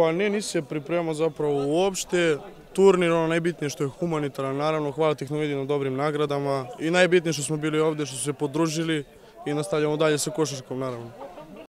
Pa ne, nisi se pripremao zapravo uopšte. Turnir, ono najbitnije što je humanitaran, naravno hvala Tehnovidi na dobrim nagradama i najbitnije što smo bili ovdje, što su se podružili i nastavljamo dalje sa košarkom naravno.